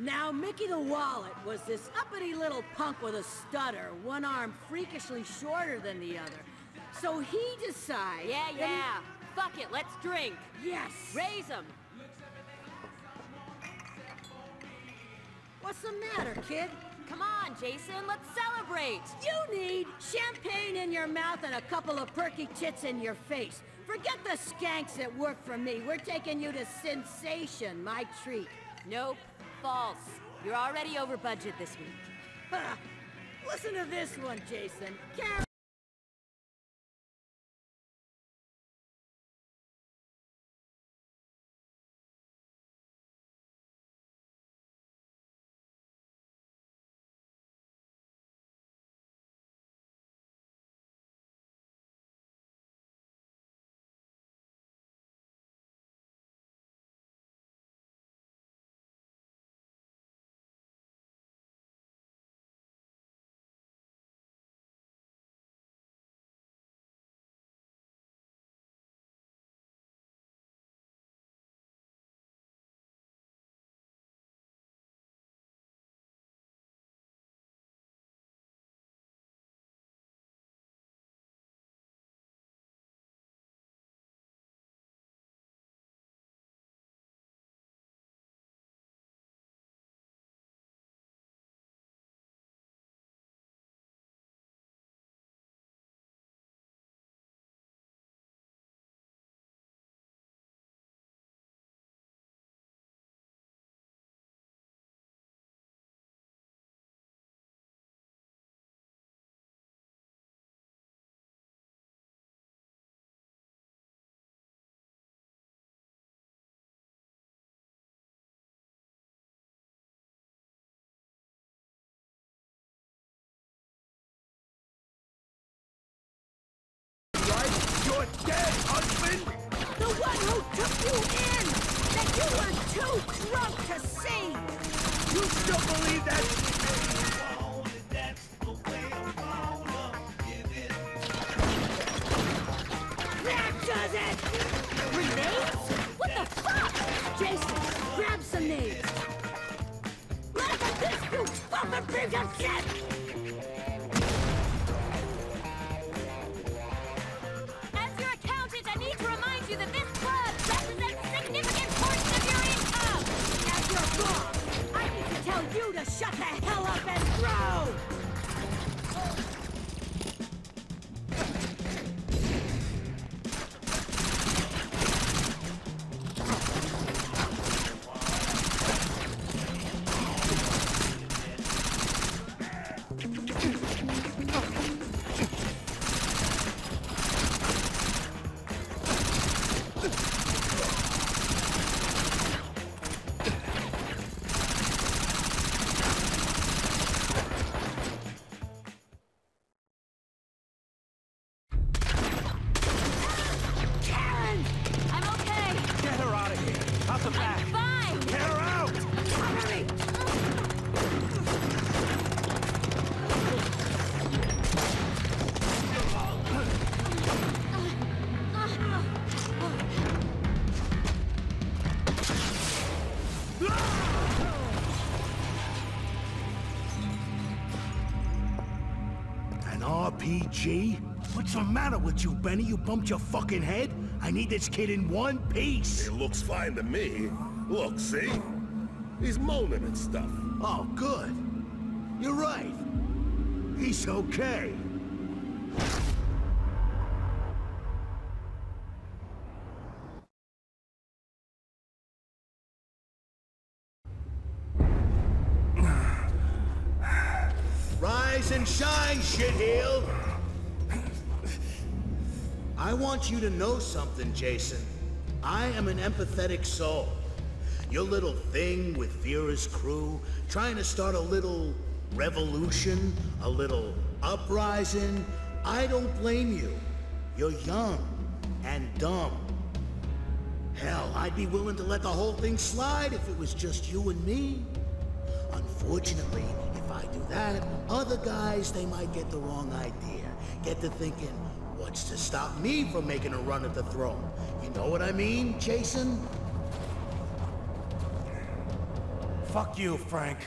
Now, Mickey the Wallet was this uppity little punk with a stutter, one arm freakishly shorter than the other. So he decides... Yeah, that he- yeah. Fuck it, let's drink. Yes! Raise them. What's the matter, kid? Come on, Jason, let's celebrate. You need champagne in your mouth and a couple of perky tits in your face. Forget the skanks that work for me. We're taking you to Sensation, my treat. Nope, false. You're already over budget this week. Ha! Listen to this one, Jason. Carry your boss, I need to remind you that this club represents significant portion of your income! As your box, I need to tell you to shut the hell up and throw! RPG? What's the matter with you, Benny? You bumped your fucking head? I need this kid in one piece. It looks fine to me. Look, see? He's moaning and stuff. Oh, good. You're right. He's okay. Rise and shine, shitheel! I want you to know something, Jason. I am an empathetic soul. Your little thing with Vera's crew, trying to start a little revolution, a little uprising, I don't blame you. You're young and dumb. Hell, I'd be willing to let the whole thing slide if it was just you and me. Unfortunately, I do that, other guys, they might get the wrong idea. Get to thinking, what's to stop me from making a run at the throne? You know what I mean, Jason? Fuck you, Frank.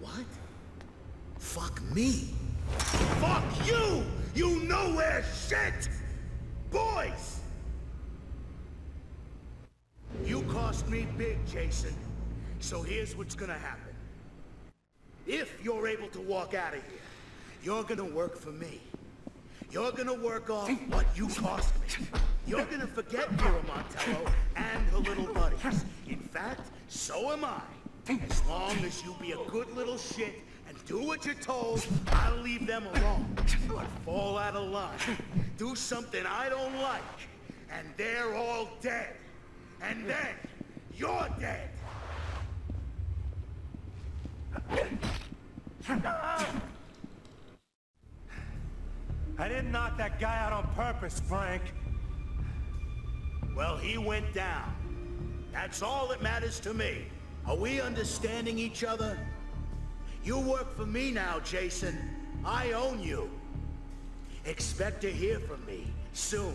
What? Fuck me? Fuck you! You nowhere shit! Boys! You cost me big, Jason. So here's what's gonna happen. If you're able to walk out of here, you're gonna work for me. You're gonna work off what you cost me. You're gonna forget Vera Montello and her little buddies. In fact, so am I. As long as you be a good little shit and do what you're told, I'll leave them alone. But fall out of line. Do something I don't like, and they're all dead. And then, you're dead. I didn't knock that guy out on purpose, Frank. Well, he went down. That's all that matters to me. Are we understanding each other? You work for me now, Jason. I own you. Expect to hear from me soon.